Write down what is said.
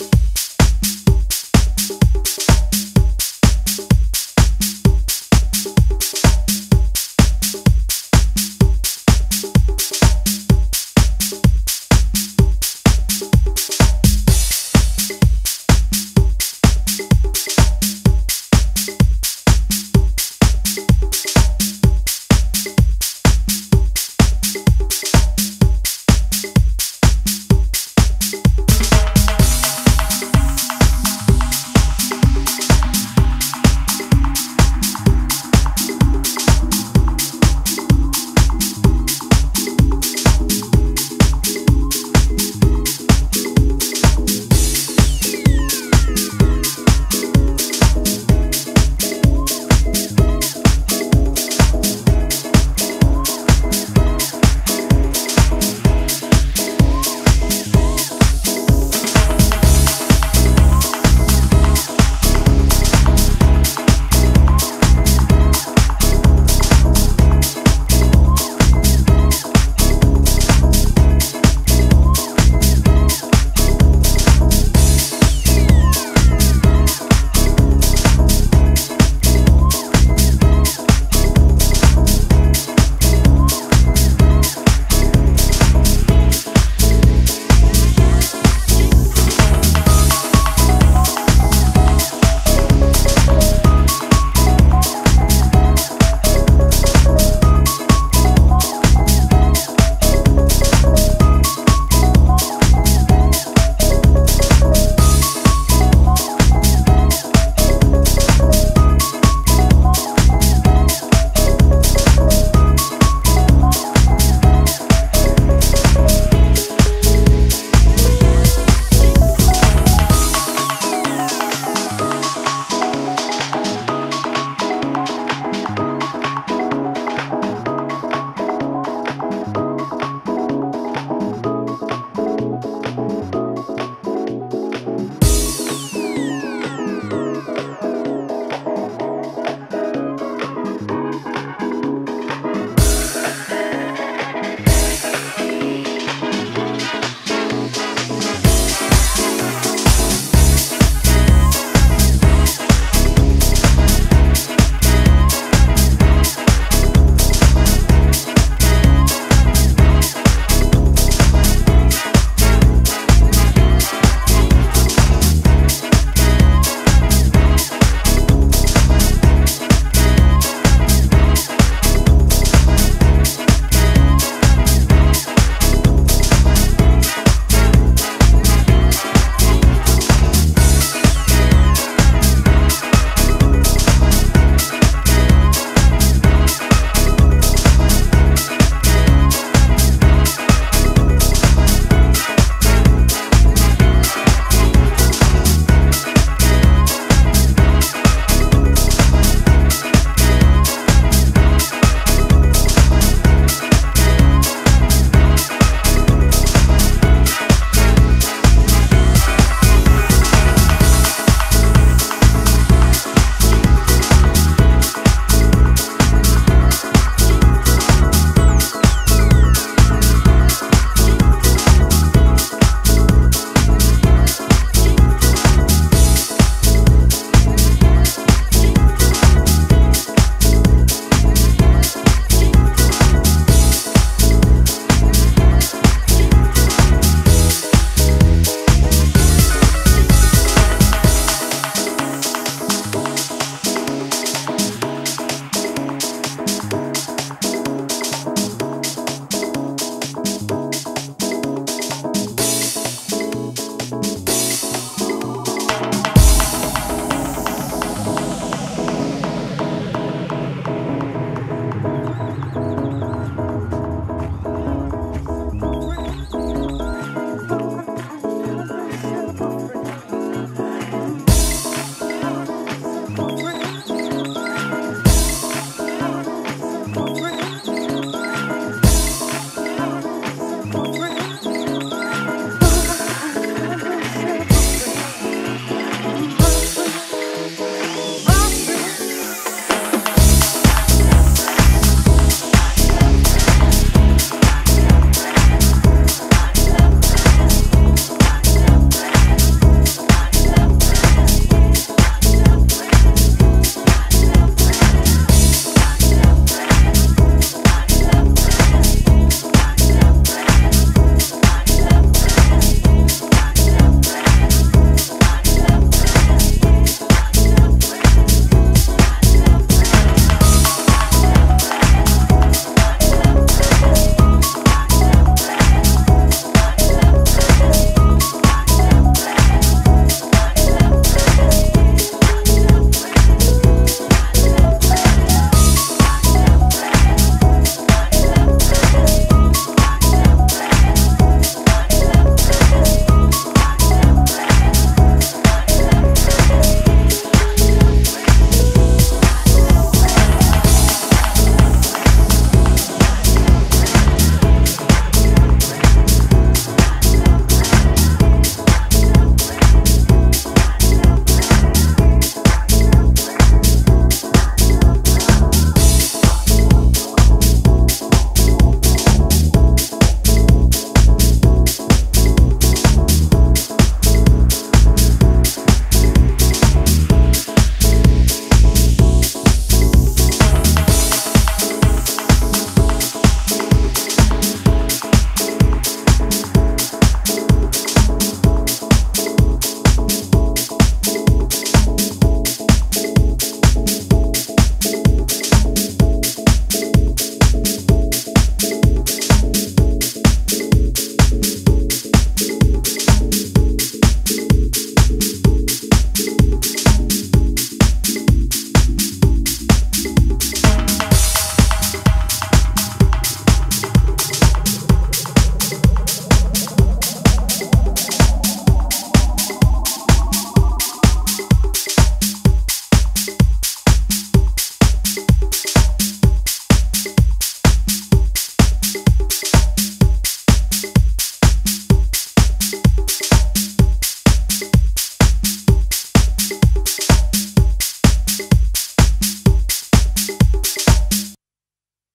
you